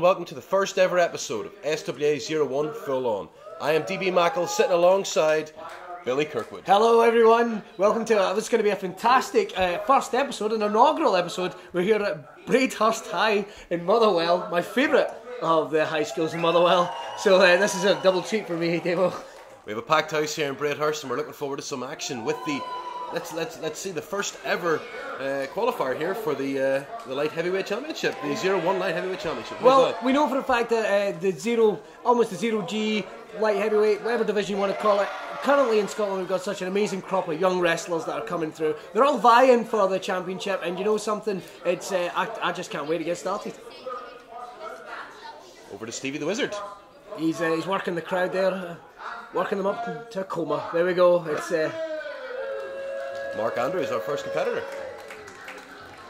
And welcome to the first ever episode of SWA 01 Full On. I am DB Mackle sitting alongside Billy Kirkwood. Hello, everyone. Welcome to uh, this. Is going to be a fantastic uh, first episode, an inaugural episode. We're here at Braidhurst High in Motherwell, my favourite of the high schools in Motherwell. So uh, this is a double treat for me, Davo. We have a packed house here in Braidhurst, and we're looking forward to some action with the. Let's let's let's see the first ever uh, qualifier here for the uh, the light heavyweight championship, the zero one light heavyweight championship. Who's Well, that? we know for a fact that uh, the zero, almost the zero G light heavyweight, whatever division you want to call it. Currently in Scotland, we've got such an amazing crop of young wrestlers that are coming through. They're all vying for the championship, and you know something? It's uh, I, I just can't wait to get started. over to Stevie the Wizard. He's uh, he's working the crowd there, uh, working them up to a coma. There we go. It's uh, Mark Andrews, our first competitor.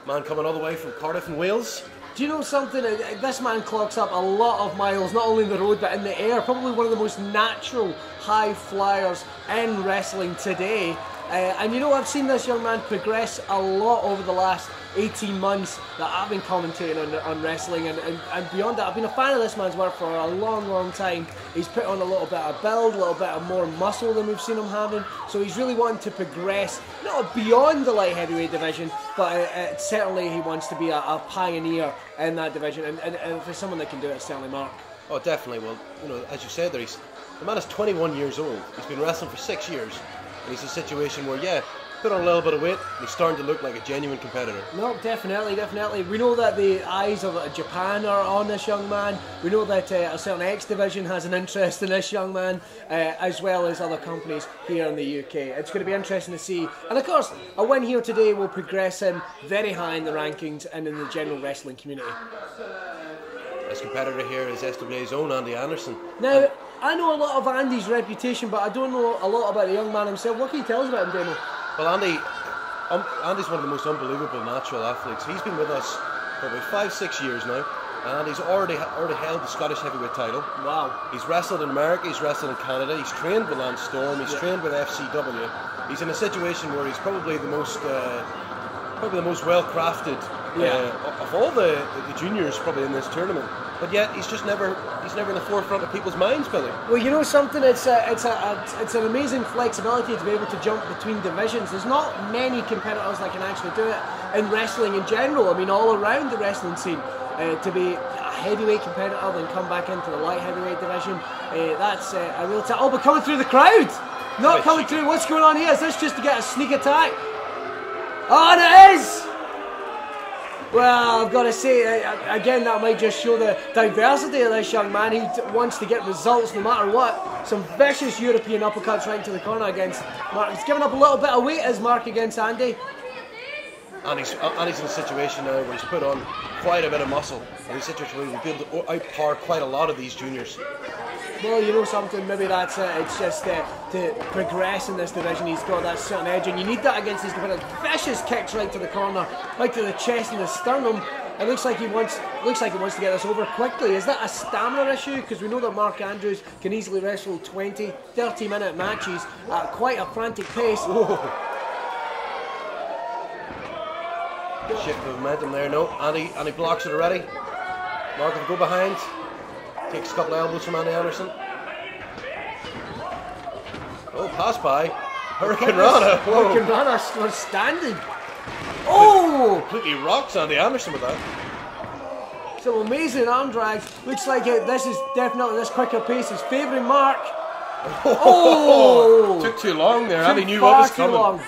Man coming all the way from Cardiff in Wales. do you know something? Uh, This man clocks up a lot of miles, not only in the road but in the air. Probably one of the most natural high flyers in wrestling today. Uh, and you know, I've seen this young man progress a lot over the last 18 months that I've been commentating on, on wrestling. And, and, and beyond that, I've been a fan of this man's work for a long, long time. He's put on a little bit of build, a little bit of more muscle than we've seen him having. So he's really wanting to progress, not beyond the light heavyweight division, but uh, uh, certainly he wants to be a, a pioneer in that division. And, and, and for someone that can do it, certainly Mark. Oh, definitely. Well, you know, as you said there, he's, the man is 21 years old. He's been wrestling for six years. And he's a situation where, yeah, put on a little bit of weight, and he's starting to look like a genuine competitor. No, definitely, definitely. We know that the eyes of Japan are on this young man. We know that uh, a certain X division has an interest in this young man, uh, as well as other companies here in the UK. It's going to be interesting to see. And of course, a win here today will progress him very high in the rankings and in the general wrestling community. His competitor here is SWA's own Andy Anderson. Now, I know a lot of Andy's reputation, but I don't know a lot about the young man himself. What can you tell us about him, Demo? Well, Andy, um, Andy's one of the most unbelievable natural athletes. He's been with us for about five, six years now, and he's already already held the Scottish heavyweight title. Wow. He's wrestled in America, he's wrestled in Canada, he's trained with Lance Storm, he's trained with FCW. He's in a situation where he's probably the most, uh, probably the most well crafted Yeah. uh, of all the, the juniors probably in this tournament. But yet he's just never he's never in the forefront of people's minds, Billy. Well, you know something. It's a, it's a, it's an amazing flexibility to be able to jump between divisions. There's not many competitors that can actually do it in wrestling in general. I mean, all around the wrestling scene, uh, to be a heavyweight competitor then come back into the light heavyweight division, uh, that's uh, a real. T- oh, but coming through the crowd, not coming through. What's going on here? Is this just to get a sneak attack? Oh, it is. Well, I've got to say, uh, again, that might just show the diversity of this young man. He wants to get results no matter what. Some vicious European uppercuts right into the corner against Mark. He's given up a little bit of weight as Mark against Andy. And he's, and he's in a situation now where he's put on quite a bit of muscle. And he's in a situation where he'll be able to outpower quite a lot of these juniors. Well, you know something, maybe that's it. It's just uh, to progress in this division, he's got that certain edge, and you need that against these competitors. Vicious kicks right to the corner, right to the chest and the sternum. It looks like he wants, looks like he wants to get this over quickly. Is that a stamina issue? Because we know that Mark Andrews can easily wrestle 20, 30 minute matches at quite a frantic pace. Shift of momentum there, no. Andy, Andy blocks it already. Mark will go behind. Takes a couple of elbows from Andy Anderson. Oh, pass by. Hurricanrana. Hurricane Rana was standing. Oh! Completely rocks Andy Anderson with that. Some amazing arm drags. Looks like it, this is definitely this quicker pace is favouring Mark. Oh! Took too long there. Andy knew what was too coming. long.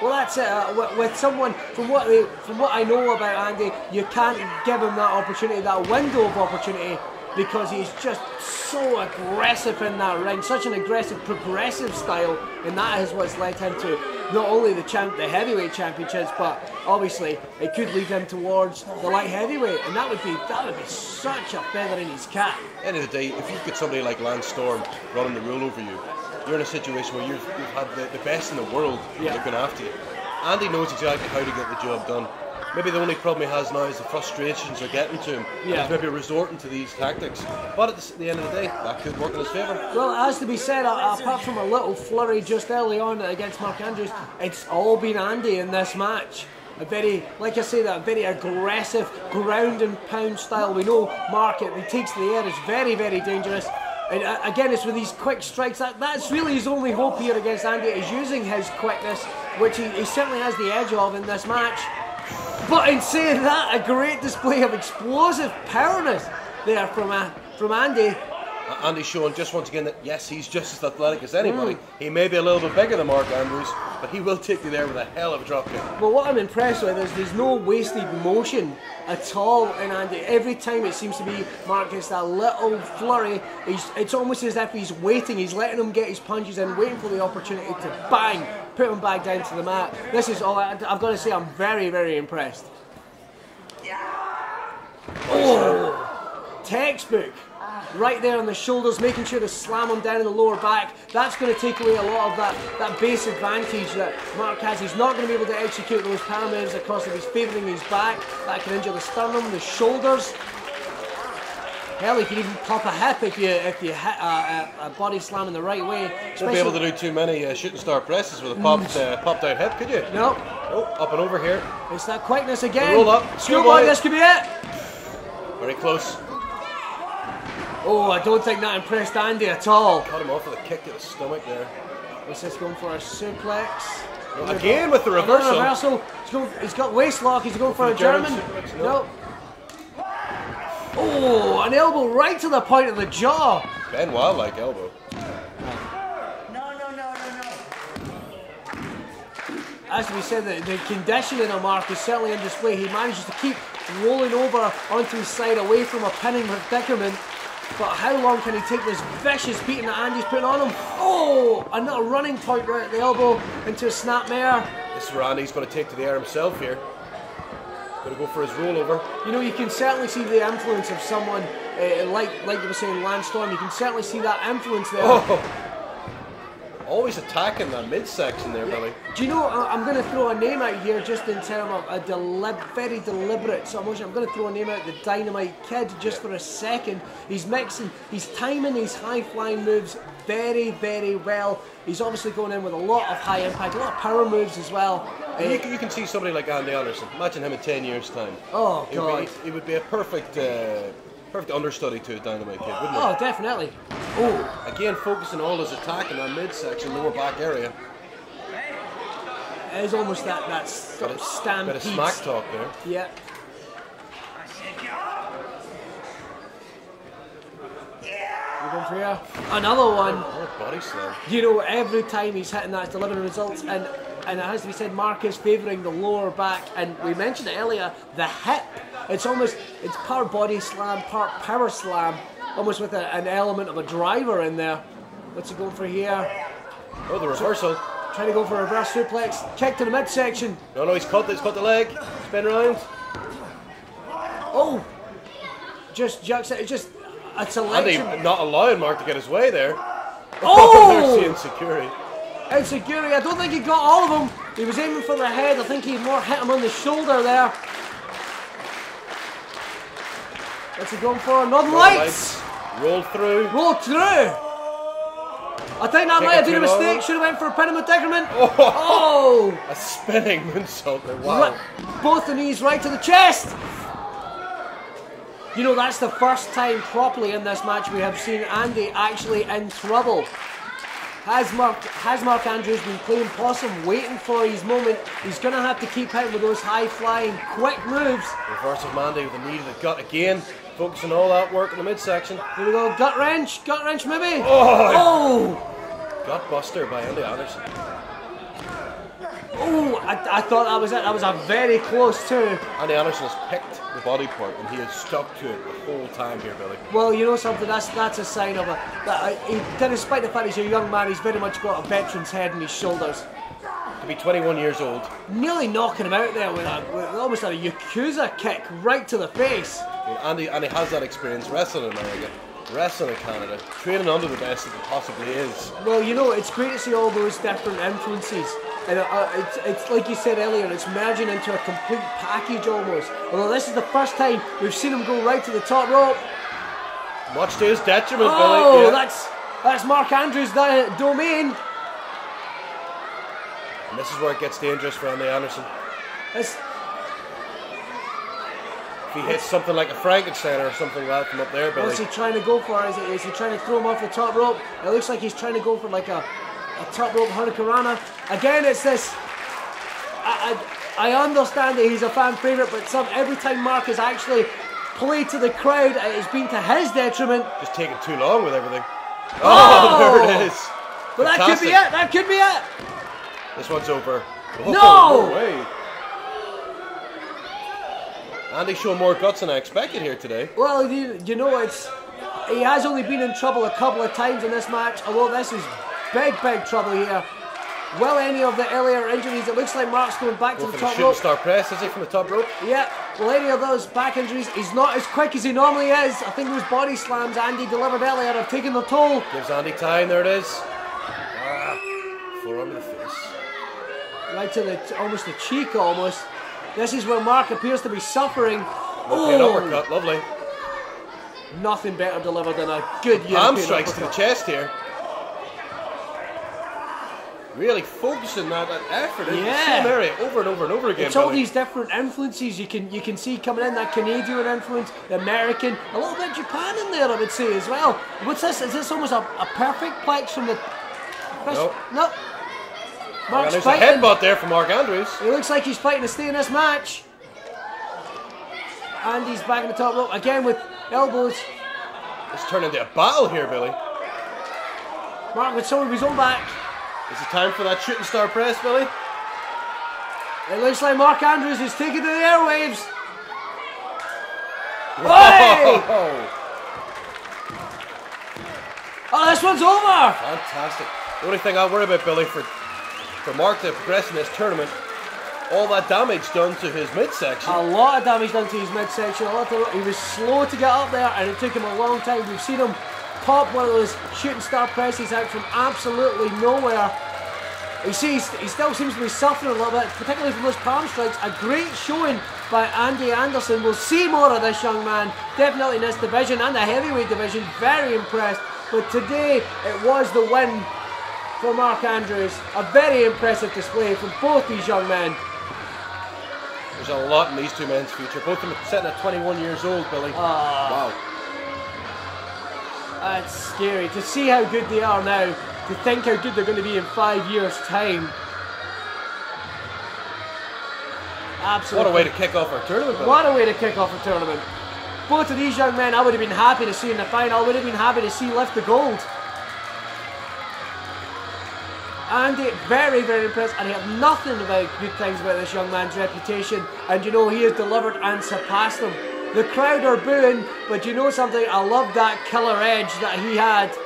Well, that's it. Uh, with, with someone from what they, from what I know about Andy, you can't give him that opportunity, that window of opportunity, because he's just so aggressive in that ring, such an aggressive, progressive style, and that is what's led him to not only the champ, the heavyweight championships, but obviously it could lead him towards the light heavyweight, and that would be that would be such a feather in his cap. End of the day, if you've got somebody like Lance Storm running the rule over you, you're in a situation where you've, you've had the, the best in the world Yeah. looking after you. Andy knows exactly how to get the job done. Maybe the only problem he has now is the frustrations are getting to him. Yeah. He's maybe resorting to these tactics. But at the, the end of the day, that could work in his favour. Well, it has to be said, uh, apart from a little flurry just early on against Mark Andrews, it's all been Andy in this match. a very, like I say, that very aggressive ground and pound style. We know Mark, it, he takes the air, is very, very dangerous. And uh, again, it's with these quick strikes. That, that's really his only hope here against Andy, is using his quickness, which he, he certainly has the edge of in this match. But in saying that, a great display of explosive powerness there from, uh, from Andy. Uh, Andy's showing just once again that yes, he's just as athletic as anybody. He may be a little bit bigger than Mark Andrews, but he will take you there with a hell of a drop kick. But what I'm impressed with is there's no wasted motion at all in Andy. Every time it seems to be Mark gets that little flurry, he's, it's almost as if he's waiting, he's letting him get his punches in, waiting for the opportunity to bang, put him back down to the mat. This is all, I, I've got to say, I'm very, very impressed. Oh, textbook. Right there on the shoulders, making sure to slam him down in the lower back. That's going to take away a lot of that, that base advantage that Mark has. He's not going to be able to execute those power moves because if he's favouring his back. That can injure the sternum, the shoulders. Hell, he can even pop a hip if you if you hit a, a, a body slam in the right way. Won't be able to do too many uh, shooting star presses with a popped, uh, popped out hip, could you? No, Oh, up and over here. it's that quickness again. Roll up. Schoolboy, Schoolboy. this could be it. Very close. Oh, I don't think that impressed Andy at all. Cut him off with a kick to the stomach there. What's this going for a suplex? Again with the Another reversal. reversal. He's, going, he's got waist lock. He's going for a German German. no. No. Oh, an elbow right to the point of the jaw. Ben Wild like elbow. No, no, no, no, no. As we said, the, the conditioning of Mark is certainly on display. He manages to keep rolling over onto his side away from a pinning predicament. But how long can he take this vicious beating that Andy's putting on him? Oh, another running point right at the elbow into a snap mare. This is where Andy's going to take to the air himself here. To go for his rollover. You know, you can certainly see the influence of someone uh, like like you were saying, Lance Storm. You can certainly see that influence there. Oh! Always attacking that midsection there, Billy. Do you know, I'm going to throw a name out here just in terms of a delib- very deliberate so. I'm going to throw a name out, the Dynamite Kid, just for a second. He's mixing, he's timing his high flying moves very, very well. He's obviously going in with a lot of high impact, a lot of power moves as well. And you, can- you can see somebody like Andy Anderson. Imagine him in 10 years' time. Oh, He would God. be, he would be a perfect, uh, perfect understudy to a Dynamite Kid, wouldn't he? oh, definitely. Oh, Again, focusing all his attack in that midsection, lower back area. it is almost that, that sort of Bit of smack talk there. Yeah. We're going for here. Another one. A body slam. You know, every time he's hitting that, it's delivering results, and and it has to be said, Mark is favouring the lower back, and we mentioned it earlier, the hip. It's almost it's part body slam, part power slam, almost with a, an element of a driver in there. What's he going for here? Oh, the reversal. Trying to go for a reverse suplex, kick to the midsection. No, no, he's cut, he's cut the leg. Spin round. Oh, just jacks it. It's just a selection. not allowing Mark to get his way there. Oh! There's the insecurity. And Seguri, I don't think he got all of them. He was aiming for the head. I think he more hit him on the shoulder there. What's he going for? Northern Lights! Roll through. Roll through! I think that Take might have been a mistake. Should have went for a Panama Decrement. Oh! oh. A spinning moonsault there. Wow. Both the knees right to the chest. You know, that's the first time properly in this match we have seen Andy actually in trouble. Has Mark, has Mark Andrews been playing possum, waiting for his moment? He's going to have to keep hitting with those high flying, quick moves. Reverse of Mandy with the knee to the gut again. Focusing all that work in the midsection. Here we go, gut wrench, gut wrench maybe. Oh! Oh! Gut buster by Andy Anderson. Oh! I, I thought that was it. That was a very close too. Andy Anderson has picked the body part and he has stuck to it the whole time here, Billy. Well, you know something. That's that's a sign of a. That, uh, he, despite the fact he's a young man, he's very much got a veteran's head on his shoulders. To be 21 years old, nearly knocking him out there with, a, with almost a Yakuza kick right to the face. I mean, Andy, Andy has that experience wrestling in America, wrestling in Canada, training under the best that it possibly is. Well, you know, it's great to see all those different influences. And uh, uh, it's, it's like you said earlier, it's merging into a complete package almost. Although this is the first time we've seen him go right to the top rope. Much to his detriment, Oh, Billy. Yeah. that's that's Mark Andrews' domain. And this is where it gets dangerous for Andy Anderson. It's, he hits something like a Frankenstein or something like that from up there, Billy. What's he trying to go for? Is he, is he trying to throw him off the top rope? It looks like he's trying to go for like a, a top rope hurricanrana. Again, it's this. I, I, I understand that he's a fan favourite, but some every time Mark has actually played to the crowd, it has been to his detriment. Just taking too long with everything. Oh, Oh! there it is. But that could be it. That could be it. This one's over. Oh, No! no way. Andy showing more guts than I expected here today. Well, you, you know, it's he has only been in trouble a couple of times in this match. Although this is big, big trouble here. Will any of the earlier injuries? It looks like Mark's going back Go to the top rope. star press, is he, from the top rope? Yeah. Will any of those back injuries? He's not as quick as he normally is. I think those body slams Andy delivered earlier have taken the toll. Gives Andy time, there it is. Ah, forearm to the face. Right to the almost the cheek, almost. This is where Mark appears to be suffering. Okay, Oh, uppercut, lovely. nothing better delivered than a good Arm strikes to the chest here. Really focusing that, that effort in the Yeah. same area over and over and over again. It's all these different influences you can you can see coming in. That Canadian influence, the American, a little bit Japan in there, I would say as well. What's this? Is this almost a, a perfect plex from the? Nope. No. And oh, Mark's there's a headbutt there from Mark Andrews. He looks like he's fighting to stay in this match. Andy's he's back in the top rope again with elbows. It's turned into a battle here, Billy. Mark with some of his own back. Is it time for that shooting star press, Billy? It looks like Mark Andrews is taking to the airwaves. Oh, Oh, this one's over. fantastic. The only thing I worry about, Billy, for for Mark to progress in this tournament, all that damage done to his midsection. A lot of damage done to his midsection. A lot of, he was slow to get up there, and it took him a long time. We've seen him pop one of those shooting star presses out from absolutely nowhere. You see, he still seems to be suffering a little bit, particularly from those palm strikes. A great showing by Andy Anderson. We'll see more of this young man, definitely in this division and the heavyweight division. Very impressed. But today, it was the win for Mark Andrews. A very impressive display from both these young men. There's a lot in these two men's future. Both of them sitting at 21 years old, Billy. Ah. wow. That's scary to see how good they are now. To think how good they're going to be in five years' time. Absolutely. What a way to kick off our tournament. What a way to kick off a tournament. Both of these young men, I would have been happy to see in the final. I would have been happy to see lift the gold. Andy, very, very impressed, and he had nothing about good things about this young man's reputation. And you know, he has delivered and surpassed them. The crowd are booing, but you know something? I love that killer edge that he had.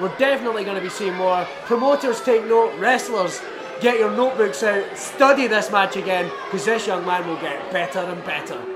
We're definitely going to be seeing more. Promoters take note, wrestlers, get your notebooks out, study this match again, because this young man will get better and better.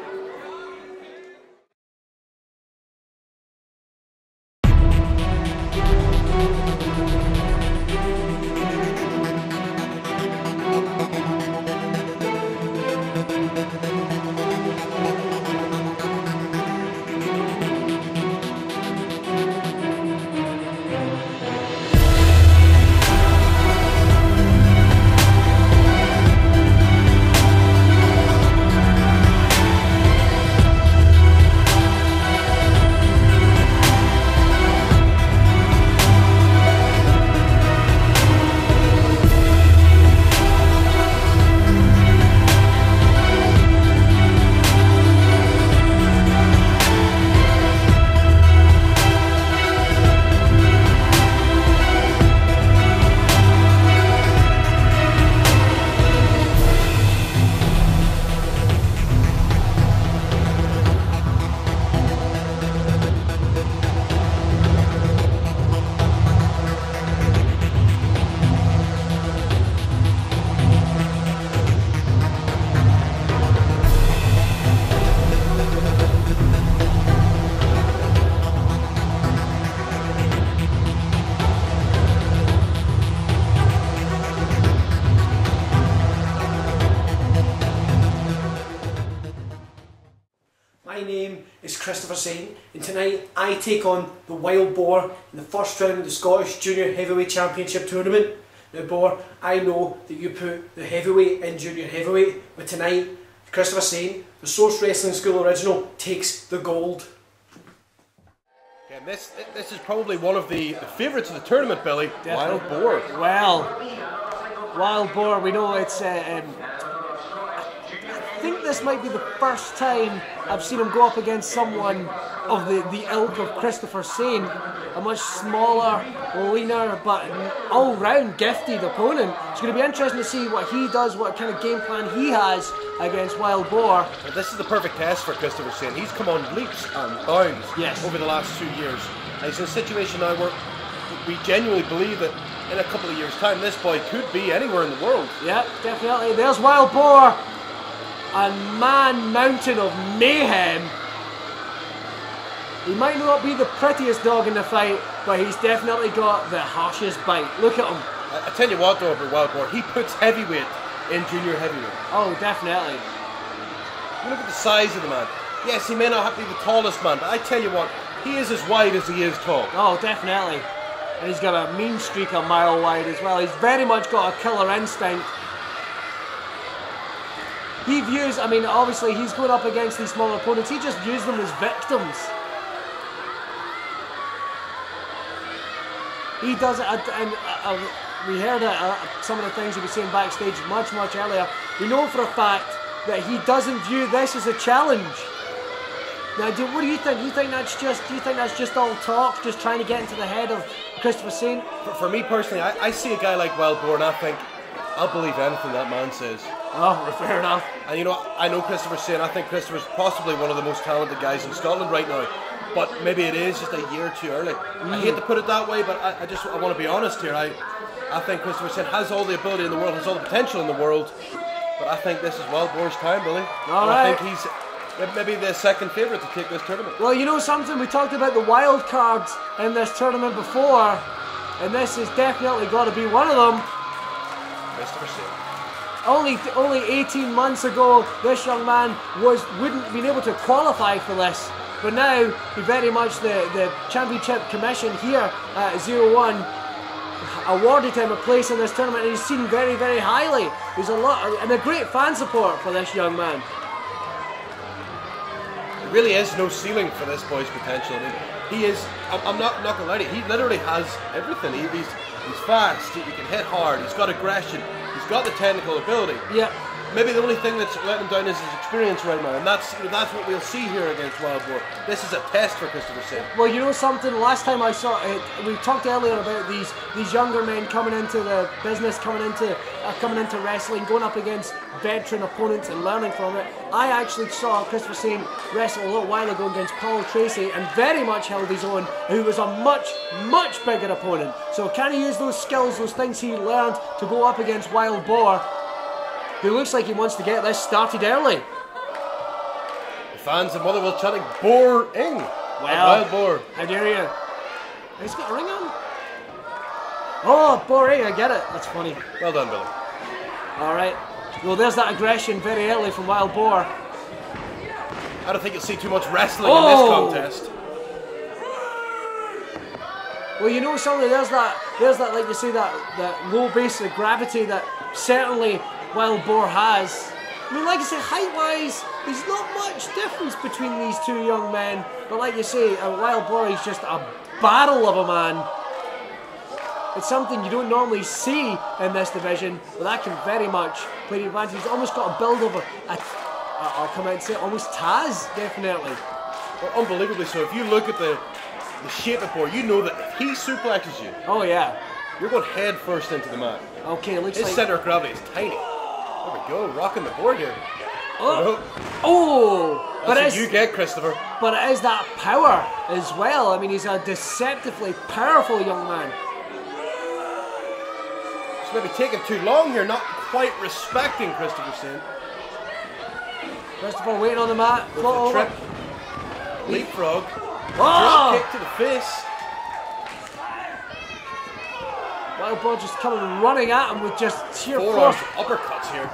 I take on the Wild Boar in the first round of the Scottish Junior Heavyweight Championship Tournament. Now, Boar, I know that you put the heavyweight in junior heavyweight, but tonight Christopher Saynt, the Source Wrestling School original, takes the gold. And this this is probably one of the, the favourites of the tournament, Billy. Wild Boar. Well, Wild Boar, we know it's. Uh, um, I think this might be the first time I've seen him go up against someone of the, the ilk of Christopher Saynt, a much smaller, leaner, but all round gifted opponent. It's going to be interesting to see what he does, what kind of game plan he has against Wild Boar. This is the perfect test for Christopher Saynt. He's come on leaps and bounds Yes. over the last two years. And he's in a situation now where we genuinely believe that in a couple of years' time, this boy could be anywhere in the world. Yep, definitely. There's Wild Boar, a man mountain of mayhem. He might not be the prettiest dog in the fight, but he's definitely got the harshest bite. Look at him. I, I tell you what, though, about Wild Boar, he puts heavyweight in junior heavyweight. Oh, definitely. You look at the size of the man. Yes, he may not have to be the tallest man, but I tell you what, he is as wide as he is tall. Oh, definitely. And he's got a mean streak a mile wide as well. He's very much got a killer instinct. He views, I mean, obviously he's going up against these smaller opponents. He just views them as victims. He does it, and uh, uh, we heard uh, some of the things he was saying backstage much, much earlier. We know for a fact that he doesn't view this as a challenge. Now, do, what do you think? Do you think that's just? Do you think that's just all talk, just trying to get into the head of Christopher Saynt? For, for me personally, I, I see a guy like Wild Boar and I think, I'll believe anything that man says. Oh, fair enough. And you know, I know Christopher Saynt. I think Christopher's possibly one of the most talented guys in Scotland right now. But maybe it is just a year too early. I hate to put it that way, but I, I just I want to be honest here. I I think Christopher Saynt has all the ability in the world, has all the potential in the world. But I think this is Wild Boar's time, Billy. All and I think he's maybe the second favourite to take this tournament. Well, you know something? We talked about the wild cards in this tournament before, and this has definitely got to be one of them. Christopher Saynt. Only only 18 months ago, this young man was wouldn't been able to qualify for this, but now he very much the the championship commission here at Zero One awarded him a place in this tournament, and he's seen very very highly. There's a lot and a great fan support for this young man. There really is no ceiling for this boy's potential. I mean, he is. I'm, I'm not not gonna lie to you. He literally has everything. He, he's he's fast. He, he can hit hard. He's got aggression. He's got the technical ability. Yeah. Maybe the only thing that's letting him down is his experience right now, and that's that's what we'll see here against Wild Boar. This is a test for Christopher Saynt. Well, you know something. Last time I saw it, we talked earlier about these these younger men coming into the business, coming into uh, coming into wrestling, going up against veteran opponents and learning from it. I actually saw Christopher Saynt wrestle a little while ago against Paul Tracy, and very much held his own. Who was a much much bigger opponent. So can he use those skills, those things he learned to go up against Wild Boar? Who looks like he wants to get this started early. The fans of Motherwell chanting "Boar Ing." Wild Boar. How dare you? He's got a ring on. Oh, boring, I get it. That's funny. Well done, Billy. All right. Well, there's that aggression very early from Wild Boar. I don't think you'll see too much wrestling Oh! in this oh! contest. Well, you know something. There's that. There's that. Like you say, that that low base of gravity that certainly Wild Boar has. I mean, like I say, height-wise, there's not much difference between these two young men. But like you say, uh, a Wild Boar is just a barrel of a man. It's something you don't normally see in this division, but that can very much play the advantage. He's almost got a build of a, a I'll come out and say almost Taz, definitely. Well, unbelievably so. If you look at the the shape of Boar, you know that if he suplexes you, Oh yeah. you're going head first into the mat. Okay, looks His like. center of gravity is tiny. There we go, rocking the board here. Oh, Oh, but it's, you get, Christopher. but it is that power as well. I mean, he's a deceptively powerful young man. It's maybe taking too long here, not quite respecting Christopher Saynt. Christopher waiting on the mat. Go float for the over. trip. Leapfrog. Oh. Drop Oh! kick to the face. Boar just coming running at him with just sheer Forearms force. uppercuts here.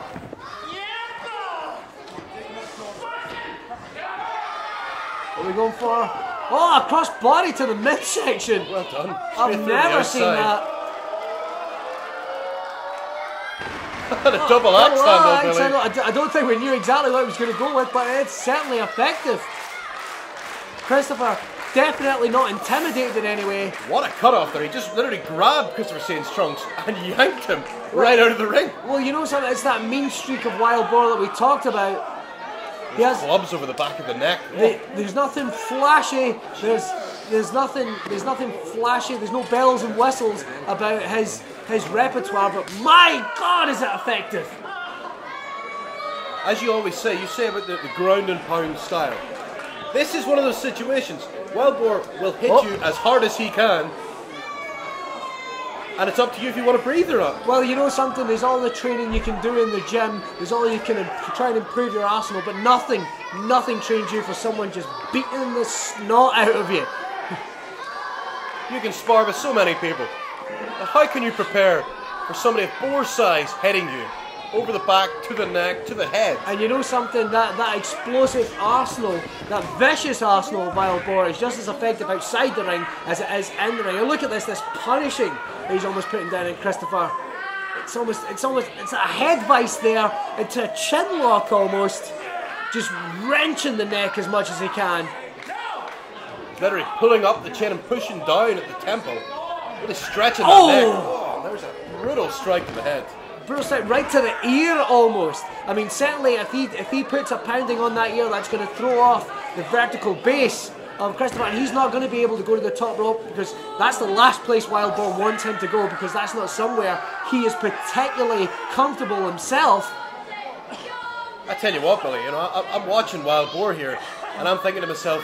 What are we going for? Oh, a cross body to the midsection. Well done. I've never seen that. A double axe Well, handle, axe Billy. handle. I I don't think we knew exactly what it was going to go with, but it's certainly effective. Christopher definitely not intimidated in any way. What a cutoff there. He just literally grabbed Christopher Saynt's trunks and yanked him right out of the ring. Well, you know something? It's that mean streak of wild boar that we talked about. He has, Clubs over the back of the neck. the- there's nothing flashy. There's there's nothing there's nothing flashy. There's no bells and whistles about his his repertoire. But my God, is it effective? As you always say, you say about the, the ground and pound style. This is one of those situations. Wildboar will hit Oh. you as hard as he can, and it's up to you if you want to breathe or not. Well, you know something. There's all the training you can do in the gym. There's all you can imp- try and improve your arsenal. But nothing, nothing trains you for someone just beating the snot out of you. You can spar with so many people. Now, how can you prepare for somebody of boar size heading you over the back, to the neck, to the head? And you know something, that, that explosive arsenal, that vicious arsenal of Vile Boar is just as effective outside the ring as it is in the ring. And look at this, this punishing he's almost putting down in Christopher. It's almost, it's almost, it's a head vice there, into a chin lock almost. Just wrenching the neck as much as he can. Literally pulling up the chin and pushing down at the temple. Really stretching Oh! the neck. Oh, there's a brutal strike to the head. Out right to the ear almost. I mean, certainly if he if he puts a pounding on that ear, that's going to throw off the vertical base of Christopher, and he's not going to be able to go to the top rope because that's the last place Wild Boar wants him to go because that's not somewhere he is particularly comfortable himself. I tell you what, Billy, you know, I, I'm watching Wild Boar here, and I'm thinking to myself,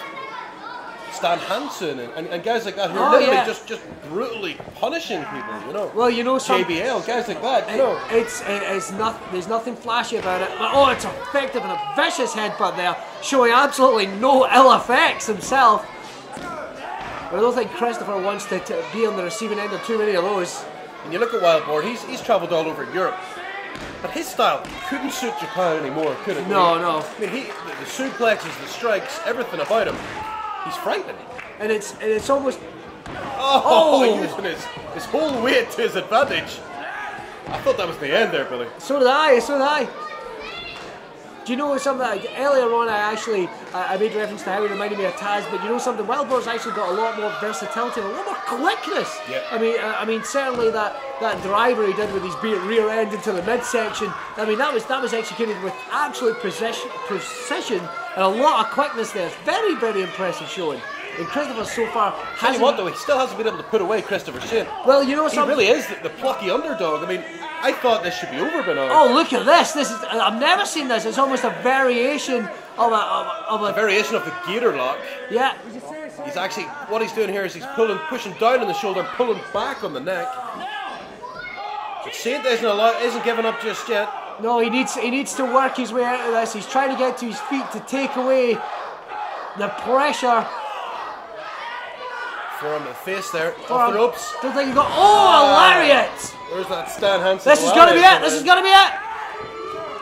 Stan Hansen and, and, and guys like that who are Oh, literally yeah. just, just brutally punishing people, you know. Well, you know, some, JBL, guys like that, you know. It's it, it's not there's nothing flashy about it. But, oh, it's effective and a vicious headbutt there, showing absolutely no ill effects himself. But I don't think Christopher wants to, to be on the receiving end of too many of those. And you look at Wild Boar, he's, he's travelled all over Europe. But his style couldn't suit Japan anymore, could it? No, no. I mean, he, the, the suplexes, the strikes, everything about him, he's frightening. And it's and it's almost Oh, Oh. using his, his whole weight to his advantage. I thought that was the end there, Billy. so did I, so did I. Do you know something? like, Earlier on, I actually I I made reference to how he reminded me of Taz, but you know something? Wild Boar's actually got a lot more versatility, a lot more quickness. Yeah. I mean, uh, I mean, certainly that, that driver he did with his rear end into the midsection. I mean, that was that was executed with absolute precision, precision and a lot of quickness there. It's very, very impressive showing. And Christopher so far you hasn't. what, though, he still hasn't been able to put away Christopher Saynt. well, you know He something. really is the, the plucky underdog. I mean, I thought this should be over by now. Oh, look at this! This is I've never seen this. It's almost a variation of a of a, of A a variation of the gator lock. yeah. He's actually, what he's doing here is he's pulling, pushing down on the shoulder and pulling back on the neck. But Saynt isn't, allow, isn't giving up just yet. No, he needs he needs to work his way out of this. He's trying to get to his feet to take away the pressure. Forearm to the face there, for off the ropes. Don't think he got. Oh, a lariat! There's that Stan Hansen. This is gonna be it. This is gonna be it.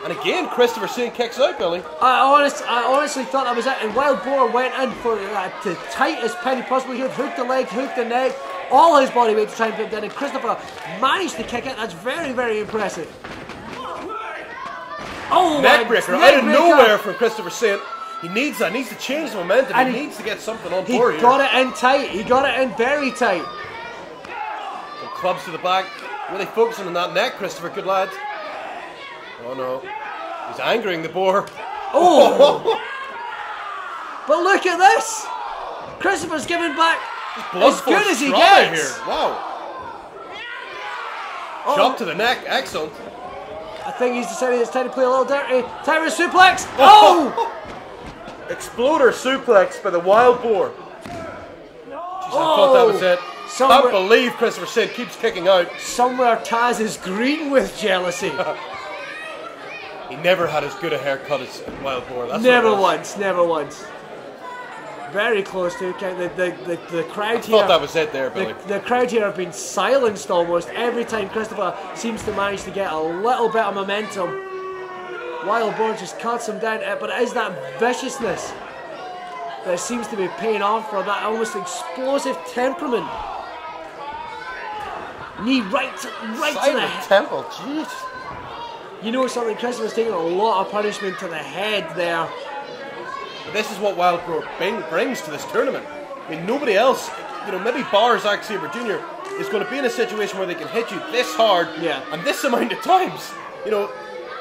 And again, Christopher Saynt kicks out, Billy. I honest, I honestly thought that was it. And Wild Boar went in for uh, the tightest pin he possibly could. Hooked the leg, hooked the neck, all his body weight to try and put it down. And Christopher managed to kick it. That's very, very impressive. Oh, Neck and breaker neck out of nowhere from Christopher Saynt. He needs that. Needs to change the momentum. And he, he- needs to get something on He board here. got it in tight. He got it in very tight. Some clubs to the back. Really focusing on that neck, Christopher. Good lad. Oh no. He's angering the boar. Oh! but look at this. Christopher's giving back as good as he gets. Here. Wow. Oh, Chop to the neck. Excellent. I think he's decided it's time to play a little dirty. Tyrus suplex. Oh! Exploder suplex by the wild boar. Jeez, I thought that was it. Oh! Somewhere- Can't believe Christopher Sid keeps kicking out. Somewhere Taz is green with jealousy. He never had as good a haircut as Wild Boar. That's never once, never once. Very close to. The, the, the, the crowd I here. thought that was it there, Billy. The, the crowd here have been silenced almost every time Christopher seems to manage to get a little bit of momentum. Wild Boar just cuts him down, uh, but it is that viciousness that seems to be paying off for that almost explosive temperament. Knee right, to, right to Side the the head. temple. Jeez. You know something, Christopher's taking a lot of punishment to the head there. But this is what Wild bring, brings to this tournament. I mean, nobody else, you know, maybe bar Zack Sabre Jr. is going to be in a situation where they can hit you this hard Yeah. and this amount of times. You know,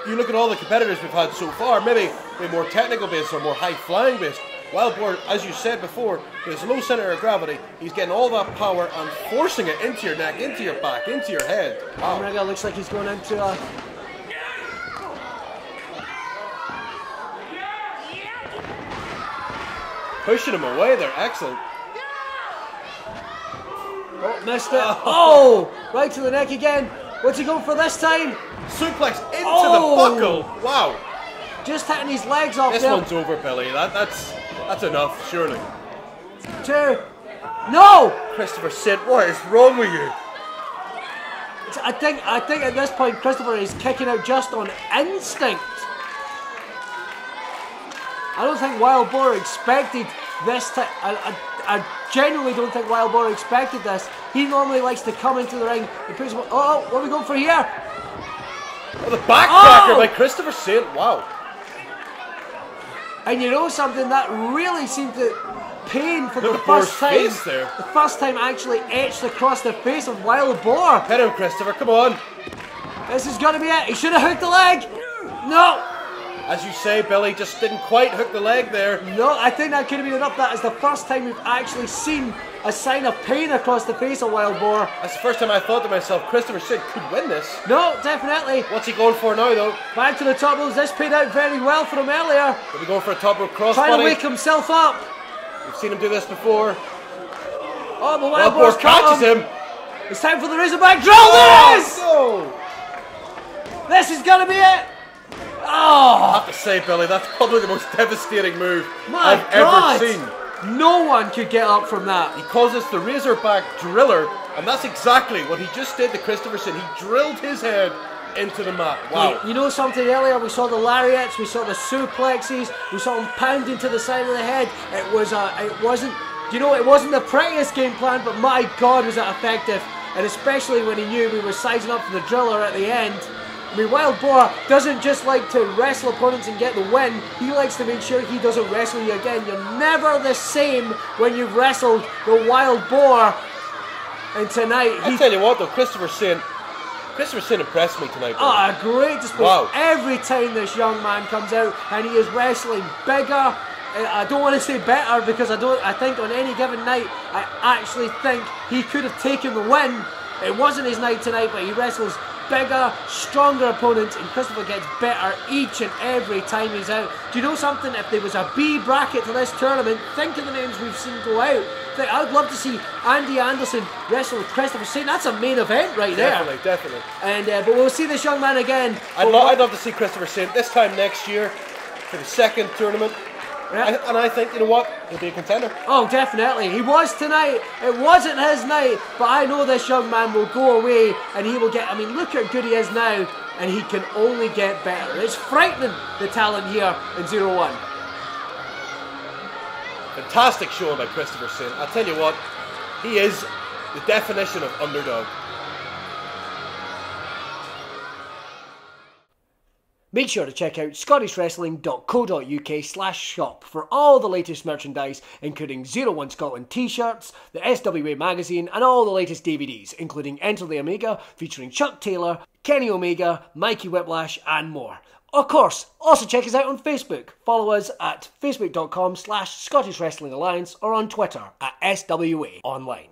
you look at all the competitors we've had so far, maybe they're more technical based or more high flying based. Wild Boar, as you said before, with his low center of gravity, he's getting all that power and forcing it into your neck, into your back, into your head. Wow. Omega looks like he's going into a. Pushing him away there, excellent. Oh, missed it. Oh, right to the neck again. What's he going for this time? Suplex into Oh. the buckle. Wow. Just hitting his legs off This there. one's over, Billy. That, that's that's enough, surely. Two. No! Christopher said, what is wrong with you? I think I think at this point Christopher is kicking out just on instinct. I don't think Wild Boar expected this. To, I, I, I genuinely don't think Wild Boar expected this. He normally likes to come into the ring and puts. Oh, oh, what are we going for here? Oh, the backcracker Oh! by Christopher Sid. Wow. And you know something that really seemed to pain for Look the first time. there. The first time actually etched across the face of Wild Boar. Hit him, Christopher. Come on. This is gonna be it. He should have hooked the leg. No. As you say, Billy just didn't quite hook the leg there. No, I think that could have been enough. That is the first time we've actually seen a sign of pain across the face of Wild Boar. That's the first time I thought to myself, Christopher Sid could win this. No, definitely. What's he going for now, though? Back to the top ropes. This paid out very well for him earlier. Are we going for a top rope Trying to wake himself up. We've seen him do this before. Oh, but Wild Wild Boar catches him. him. It's time for the Razorback drill. Oh, there it is. Oh, This is gonna be it. Ah! I Oh, have to say, Billy, that's probably the most devastating move my I've God. ever seen. No one could get up from that. He calls this the Razorback Driller, and that's exactly what he just did to Christopher Sid. He drilled his head into the mat. Wow. You know something earlier? We saw the lariats, we saw the suplexes, we saw him pounding to the side of the head. It was a, it wasn't, you know, it wasn't the prettiest game plan, but my God, was it effective! And especially when he knew we were sizing up for the driller at the end. Mean, Wild Boar doesn't just like to wrestle opponents and get the win. He likes to make sure he doesn't wrestle you again. You're never the same when you've wrestled the Wild Boar. And tonight, I tell you what, though, Christopher Sid, Christopher Sid impressed me tonight. Billy. Oh, a great display. Wow. Every time this young man comes out and he is wrestling bigger. uh, I don't want to say better because I don't. I think on any given night, I actually think he could have taken the win. It wasn't his night tonight, but he wrestles bigger, stronger opponents, and Christopher gets better each and every time he's out. Do you know something? If there was a B bracket to this tournament, think of the names we've seen go out. Think- I'd love to see Andy Anderson wrestle with Christopher Saynt That's a main event right there. Definitely, definitely. And uh, but we'll see this young man again. I'd, lo- I'd love to see Christopher Saynt this time next year for the second tournament. I, and I think, you know what, he'll be a contender. Oh, definitely. He was tonight. It wasn't his night, but I know this young man will go away and he will get. I mean, look how good he is now, and he can only get better. It's frightening the talent here in Zero One. Fantastic showing by Christopher Sin. I'll tell you what, he is the definition of underdog. Make sure to check out scottishwrestling.co.uk slash shop for all the latest merchandise, including Zero One Scotland t-shirts, the SWA magazine, and all the latest DVDs, including Enter the Omega, featuring Chuck Taylor, Kenny Omega, Mikey Whiplash, and more. Of course, also check us out on Facebook. Follow us at facebook.com slash Scottish Wrestling Alliance or on Twitter at SWA Online.